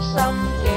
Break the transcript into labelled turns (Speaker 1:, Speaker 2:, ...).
Speaker 1: 心。